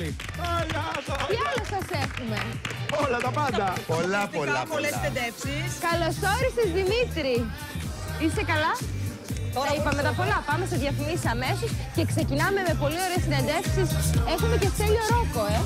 πάλι. Τι άλλο σας έχουμε; Όλα τα πάντα. Πολλά, πολλά, Πολλές πολλά. Καλώ Καλώς Δημήτρη. Είσαι καλά; Τα είπαμε τα πολλά. Πάμε σε διαφημίσεις αμέσως και ξεκινάμε με πολύ ωραίες συνεντεύξεις. Έχουμε και Στέλιο Ρόκο, ε.